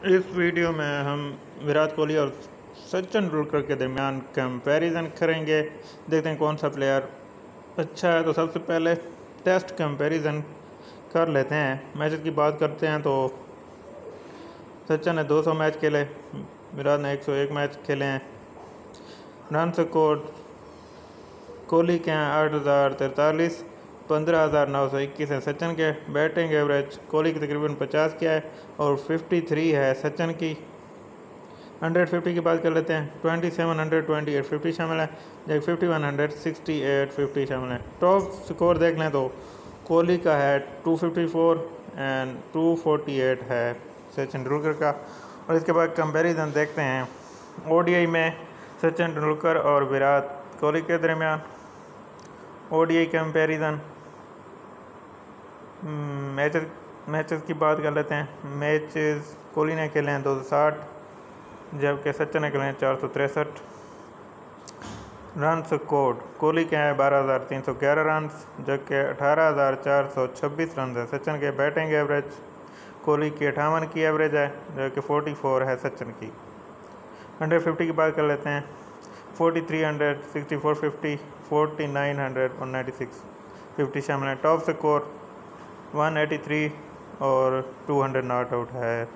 इस वीडियो में हम विराट कोहली और सचिन तेंदुलकर के दरमियान कंपैरिजन करेंगे। देखते हैं कौन सा प्लेयर अच्छा है। तो सबसे पहले टेस्ट कंपैरिजन कर लेते हैं। मैच की बात करते हैं तो सचिन ने 200 मैच खेले, विराट ने 101 मैच खेले हैं। रन स्कोर कोहली के हैं आठ हज़ार तैतालीस पंद्रह हज़ार नौ सौ इक्कीस है। सचिन के बैटिंग एवरेज कोहली की तकरीबन पचास किया है और फिफ्टी थ्री है सचिन की। हंड्रेड फिफ्टी की बात कर लेते हैं। Twenty seven hundred twenty eight fifty शामिल है, जबकि fifty one hundred sixty eight fifty शामिल है। टॉप स्कोर देख लें तो कोहली का है two fifty four and two forty eight है सचिन तेंदुलकर का। और इसके बाद कंपेरिजन देखते हैं। ओडीआई में सचिन तेंदुलकर और विराट कोहली के दरमियान। ओडीआई कंपेरिजन मैचेस मैचेस की बात कर लेते हैं। मैचेस कोहली ने खेले हैं दो सौ साठ, जबकि सचिन ने खेले हैं चार सौ तिरसठ। रन स्कोर, कोहली के हैं बारह हज़ार तीन सौ ग्यारह रन जबकि अठारह हज़ार चार सौ छब्बीस रन है। सचिन के बैटिंग एवरेज कोहली की अठावन की एवरेज है, जबकि फोर्टी फोर है सचिन की। हंड्रेड फिफ्टी की बात कर लेते हैं। Forty three hundred sixty four fifty forty nine hundred और नाइन्टी सिक्स फिफ्टी शामिल है टॉप स्कोर 183 और 200 नॉट आउट है।